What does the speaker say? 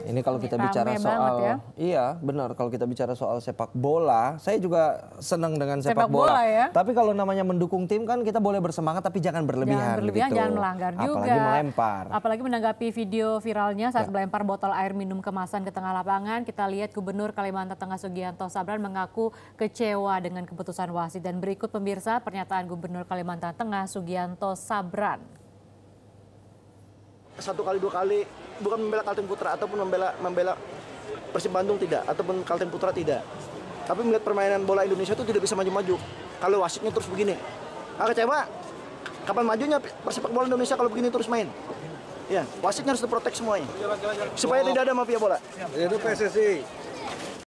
Ini kalau kita Rame bicara soal ya. iya benar kalau kita bicara soal sepak bola, saya juga senang dengan sepak, Sepak bola ya. Tapi kalau namanya mendukung tim kan kita boleh bersemangat tapi jangan berlebihan Jangan berlebihan, gitu. jangan melanggar juga. Apalagi melempar. Apalagi menanggapi video viralnya saat Ya. melempar botol air minum kemasan ke tengah lapangan, kita lihat Gubernur Kalimantan Tengah Sugianto Sabran mengaku kecewa dengan keputusan wasit dan berikut pemirsa pernyataan Gubernur Kalimantan Tengah Sugianto Sabran. satu kali dua kali bukan membela Kalteng Putra ataupun membela membela Persib Bandung tidak ataupun Kalteng Putra tidak. Tapi melihat permainan bola Indonesia itu tidak bisa maju-maju. Kalau wasitnya terus begini. Ah kecewa. Kapan majunya persepak bola Indonesia kalau begini terus main? Ya, wasitnya harus diprotek semuanya. Supaya tidak ada mafia bola. Itu PSSI.